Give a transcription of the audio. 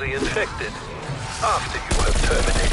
the infected. After you have terminated